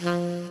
Mm-hmm.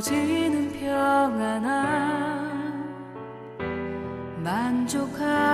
주어지는 평안함. 느끼네